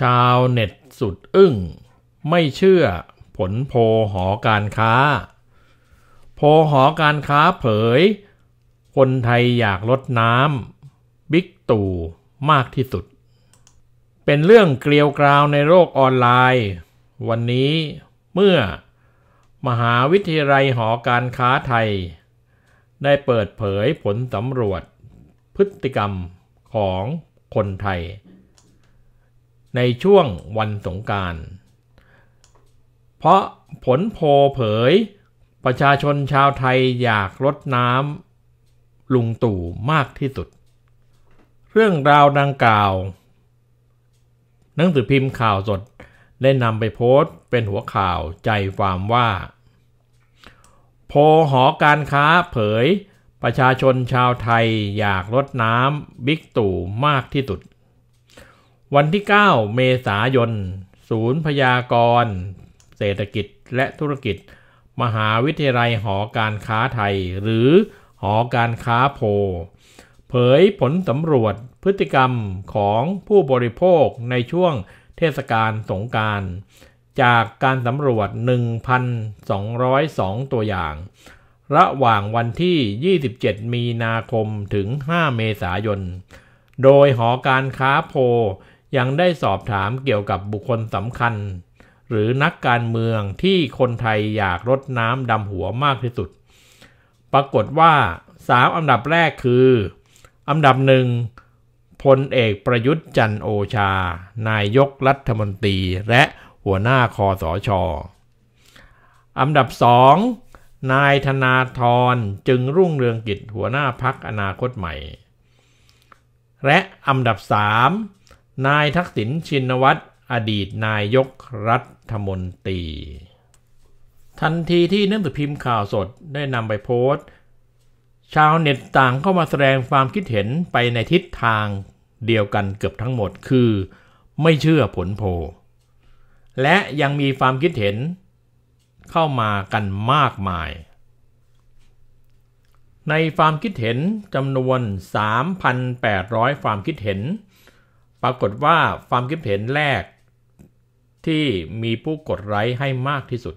ชาวเน็ตสุดอึ้ง ไม่เชื่อผลโพหอการค้า โพหอการค้าเผย คนไทยอยากลดน้ำบิ๊กตู่มากที่สุด เป็นเรื่องเกลียวกราวในโลกออนไลน์ วันนี้เมื่อ มหาวิทยาลัยหอการค้าไทย ได้เปิดเผยผลสำรวจพฤติกรรมของคนไทย ในช่วงวันสงการ เพราะผลโพเผย ประชาชนชาวไทยอยากลดน้ำลุงตู่มากที่สุด เรื่องราวดังกล่าว หนังสือพิมพ์ข่าวสดได้นำไปโพสต์เป็นหัวข่าวใจความว่า โพหอการค้าเผย ประชาชนชาวไทยอยากลดน้ำบิ๊กตู่มากที่สุด วันที่ 9 เมษายน ศูนย์พยากรณ์ เศรษฐกิจและธุรกิจ มหาวิทยาลัยหอการค้าไทย หรือหอการค้าโพ เผยผลสำรวจพฤติกรรมของผู้บริโภคในช่วงเทศกาลสงกรารจากการสำรวจ 1,202 ตัวอย่าง ระหว่างวันที่ 27 มีนาคมถึง 5 เมษายน โดยหอการค้าโพ ยังได้สอบถามเกี่ยวกับบุคคลสำคัญ หรือนักการเมืองที่คนไทยอยากรดน้ำดำหัวมากที่สุด ปรากฏว่าสามอันดับแรกคืออันดับหนึ่งพลเอกประยุทธ์จันโอชา นายกรัฐมนตรีและหัวหน้าคอสอชออันดับสองนายธนาธรจึงรุ่งเรืองกิจหัวหน้าพักอนาคตใหม่ และอันดับสาม นายทักษิณชินวัตรอดีตนายกรัฐมนตรี ทันทีที่หนังสือพิมพ์ข่าวสดได้นำไปโพสต์ ชาวเน็ตต่างเข้ามาแสดงความคิดเห็นไปในทิศทางเดียวกันเกือบทั้งหมดคือ ไม่เชื่อผลโพและยังมีความคิดเห็น เข้ามากันมากมาย ในความคิดเห็นจำนวน 3,800 ความคิดเห็น ปรากฏว่าความคิดเห็นแรกที่มีผู้กดไลค์ให้มากที่สุด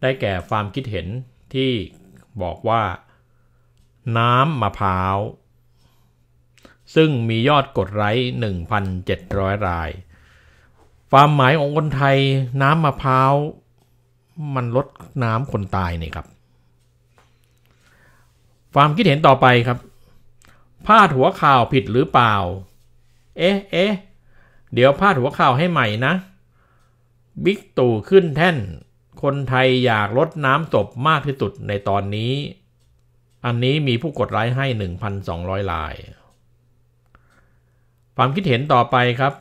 ได้แก่ความคิดเห็นที่บอกว่า น้ำมะพร้าว ซึ่งมียอดกดไลค์1,700 ราย ความหมายของคนไทยน้ำมะพร้าว มันลดน้ำคนตายนี่ครับ ความคิดเห็นต่อไปครับพาดหัวข่าวผิดหรือเปล่า เอ๊ะเอ๊ะเดี๋ยวพาดหัวข่าวให้ใหม่นะ บิ๊กตู่ขึ้นแท่น คนไทยอยากลดน้ำศพมากที่สุดในตอนนี้ อันนี้มีผู้กดไลค์ให้ 1,200 ลาย ความคิดเห็นต่อไปครับ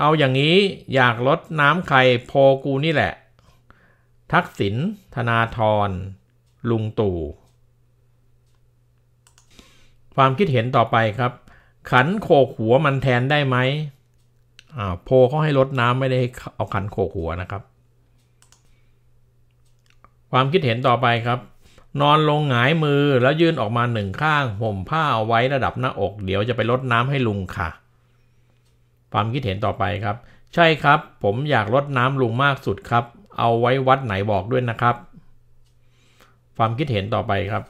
เอาอย่างนี้อยากลดน้ำไข่โพกูนี่แหละ ทักษิณธนาธร ลุงตู่ ความคิดเห็นต่อไปครับ ขันโขกหัวมันแทนได้ไหมอ่าโพเขาให้ลดน้ำไม่ได้เอาขันโขกหัวนะครับ ความคิดเห็นต่อไปครับ นอนลงหงายมือแล้วยื่นออกมาหนึ่งข้างห่มผ้าเอาไว้ระดับหน้าอก เดี๋ยวจะไปลดน้ำให้ลุงค่ะ ความคิดเห็นต่อไปครับ ใช่ครับ ผมอยากลดน้ำลุงมากสุดครับ เอาไว้วัดไหนบอกด้วยนะครับ ความคิดเห็นต่อไปครับ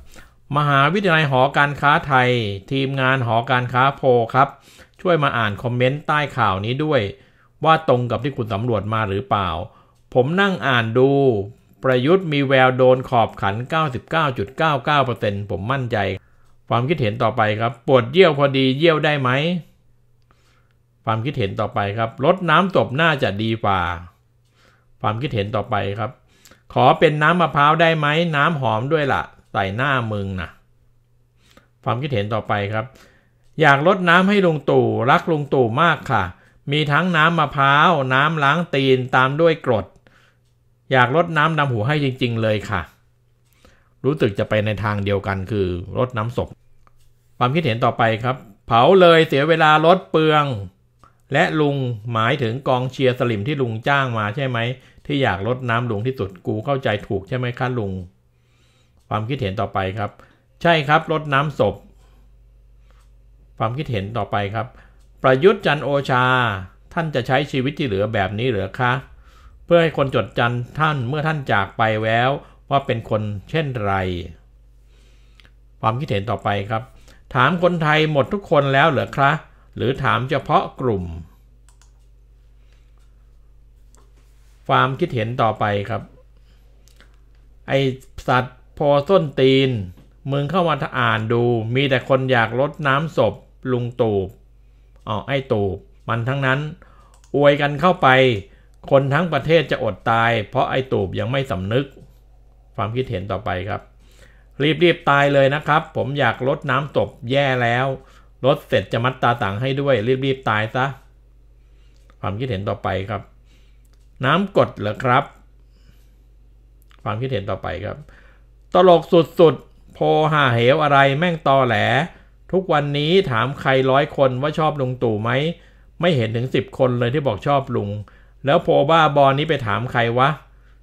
มหาวิทยาลัยหอการค้าไทย ทีมงานหอการค้าโพครับ ช่วยมาอ่านคอมเมนต์ใต้ข่าวนี้ด้วย ว่าตรงกับที่คุณสำรวจมาหรือเปล่า ผมนั่งอ่านดู ประยุทธ์มีแววโดนขอบขัน 99.99%ผมมั่นใจ ความคิดเห็นต่อไปครับปวดเยี่ยวพอดีเยี่ยวได้ไหม ความคิดเห็นต่อไปครับลดน้ำตบน่าจะดีกว่า ความคิดเห็นต่อไปครับ ขอเป็นน้ำมะพร้าวได้ไหมน้ำหอมด้วยละ่ะ ใส่หน้ามึงนะความคิดเห็นต่อไปครับ อยากลดน้ำให้ลุงตู่รักลุงตู่มากค่ะ มีทั้งน้ำมะพร้าว น้ำล้างตีนตามด้วยกรด อยากลดน้ำดำหัวให้จริง ๆ เลยค่ะ รู้สึกจะไปในทางเดียวกันคือลดน้ำศพ ความคิดเห็นต่อไปครับ เผาเลยเสียเวลาลดเปลือง และลุงหมายถึงกองเชียร์สลิมที่ลุงจ้างมาใช่ไหมที่อยากลดน้ำลุงที่สุดกูเข้าใจถูกใช่ไหมคะลุง ความคิดเห็นต่อไปครับ ใช่ครับลดน้ำศพ ความคิดเห็นต่อไปครับ ประยุทธ์จันโอชา ท่านจะใช้ชีวิตที่เหลือแบบนี้เหรือคะ เพื่อให้คนจดจำท่านเมื่อท่านจากไปแล้ว ว่าเป็นคนเช่นไร ความคิดเห็นต่อไปครับ ถามคนไทยหมดทุกคนแล้วเหรอคะ หรือถามเฉพาะกลุ่ม ความคิดเห็นต่อไปครับไอสัตว์ พอส้นตีน มึงเข้ามาอ่านดู มีแต่คนอยากลดน้ำศพ ลุงตูบอ๋อไอ้ตูบ มันทั้งนั้น อวยกันเข้าไป คนทั้งประเทศจะอดตาย เพราะไอ้ตูบยังไม่สำนึก ความคิดเห็นต่อไปครับ รีบๆตายเลยนะครับ ผมอยากลดน้ำศพแย่แล้วลดเสร็จจะมัดตาต่างให้ด้วย รีบๆตายซะ ความคิดเห็นต่อไปครับ น้ำกดเหรอครับ ความคิดเห็นต่อไปครับ ตลกสุดๆ โพหาเหวอะไรแม่งตอแหล ทุกวันนี้ถามใครร้อยคนว่าชอบลุงตู่ไหม ไม่เห็นถึงสิบคนเลยที่บอกชอบลุง แล้วโพบ้าบอนี้ไปถามใครวะ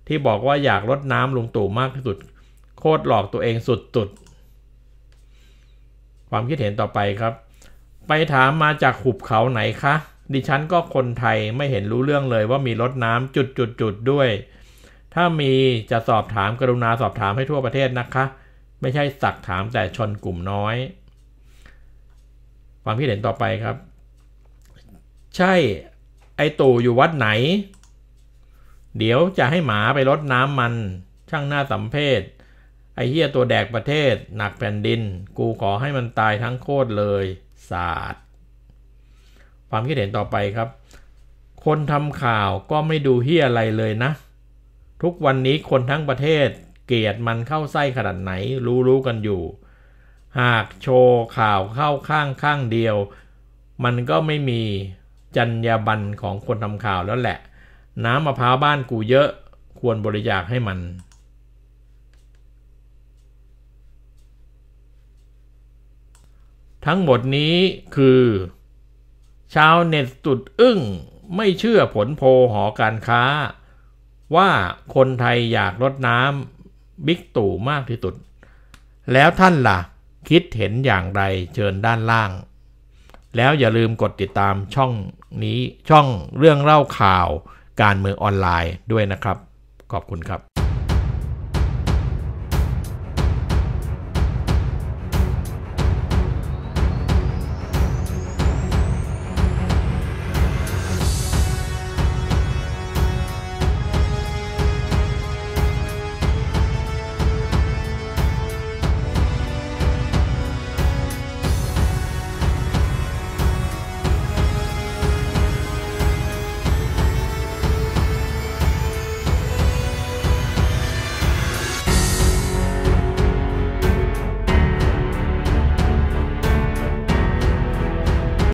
ที่บอกว่าอยากลดน้ำลุงตู่มากที่สุด โคตรหลอกตัวเองสุดๆ ความคิดเห็นต่อไปครับ ไปถามมาจากหุบเขาไหนคะ ดิฉันก็คนไทยไม่เห็นรู้เรื่องเลยว่ามีรถน้ำจุดๆๆด้วย ถ้ามีจะสอบถามกรุณาสอบถามให้ทั่วประเทศนะคะ ไม่ใช่สักถามแต่ชนกลุ่มน้อย ความคิดเห็นต่อไปครับ ใช่ไอตู่อยู่วัดไหน เดี๋ยวจะให้หมาไปรดน้ำมัน ช่างหน้าสัมเพศไอเฮียตัวแดกประเทศ หนักแผ่นดิน กูขอให้มันตายทั้งโคตรเลยศาสตร์ความคิดเห็นต่อไปครับ คนทำข่าวก็ไม่ดูเฮียอะไรเลยนะ ทุกวันนี้คนทั้งประเทศเกลียดมันเข้าไส้ขนาดไหนรู้ๆกันอยู่ หากโชว์ข่าวเข้าข้างข้างเดียว มันก็ไม่มีจรรยาบรรณของคนทำข่าวแล้วแหละ น้ำมะพร้าวบ้านกูเยอะควรบริจาคให้มันทั้งหมดนี้คือ ชาวเน็ตสุดอึ้ง ไม่เชื่อผลโพลหอการค้า ว่าคนไทยอยากลดน้ำบิ๊กตู่มากที่สุด แล้วท่านล่ะ คิดเห็นอย่างไรเชิญด้านล่าง แล้วอย่าลืมกดติดตามช่องนี้ช่องเรื่องเล่าข่าวการเมืองออนไลน์ด้วยนะครับ ขอบคุณครับ